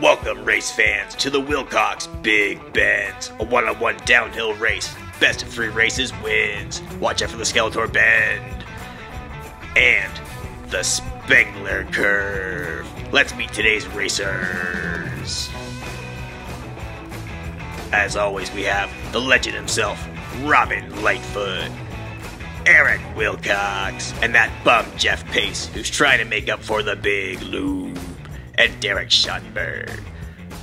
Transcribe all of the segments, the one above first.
Welcome, race fans, to the Wilcox Big Bends, a one on one downhill race. Best of three races wins. Watch out for the Skeletor Bend and the Spengler Curve. Let's meet today's racers. As always, we have the legend himself, Robin Lightfoot, Eric Wilcox, and that bum Jeff Pace, who's trying to make up for the big lube, and Derek Schottenberg.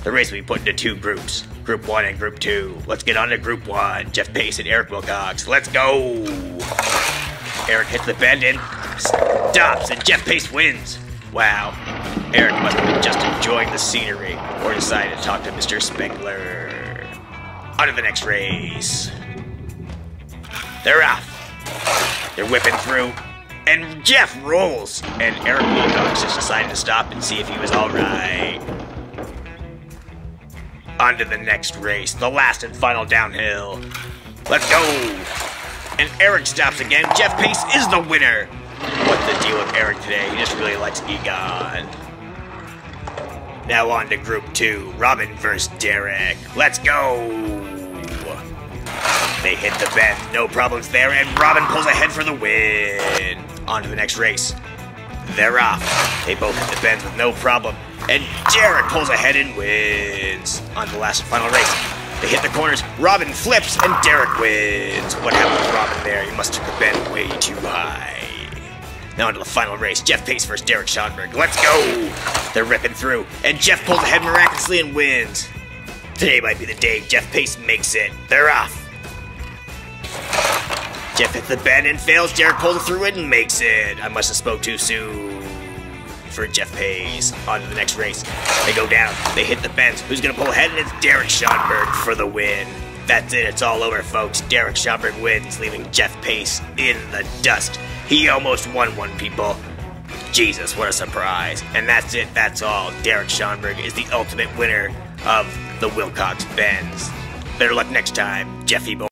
The race will be put into two groups, Group 1 and Group 2. Let's get on to Group 1, Jeff Pace and Eric Wilcox. Let's go! Eric hits the bend and stops, and Jeff Pace wins. Wow. Eric must have been just enjoying the scenery, or decided to talk to Mr. Spengler. On to the next race. They're off. They're whipping through, and Jeff rolls. And Eric Wilcox just decided to stop and see if he was alright. On to the next race, the last and final downhill. Let's go! And Eric stops again. Jeff Pace is the winner. What's the deal with Eric today? He just really likes Egon. Now on to Group 2, Robin versus Derek. Let's go! They hit the bend, no problems there, and Robin pulls ahead for the win. On to the next race. They're off. They both hit the bends with no problem, and Derek pulls ahead and wins. On to the last and final race. They hit the corners, Robin flips, and Derek wins. What happened with Robin there? He must have bend way too high. Now onto the final race, Jeff Pace versus Derek Schonberg. Let's go! They're ripping through, and Jeff pulls ahead miraculously and wins. Today might be the day Jeff Pace makes it. They're off. Jeff hits the bend and fails. Derek pulls through it and makes it. I must have spoke too soon for Jeff Pace. On to the next race. They go down. They hit the bends. Who's gonna pull ahead? And it's Derek Schonberg for the win. That's it. It's all over, folks. Derek Schonberg wins, leaving Jeff Pace in the dust. He almost won one, people. Jesus, what a surprise. And that's it. That's all. Derek Schonberg is the ultimate winner of the Wilcox Bends. Better luck next time, Jeffy boy.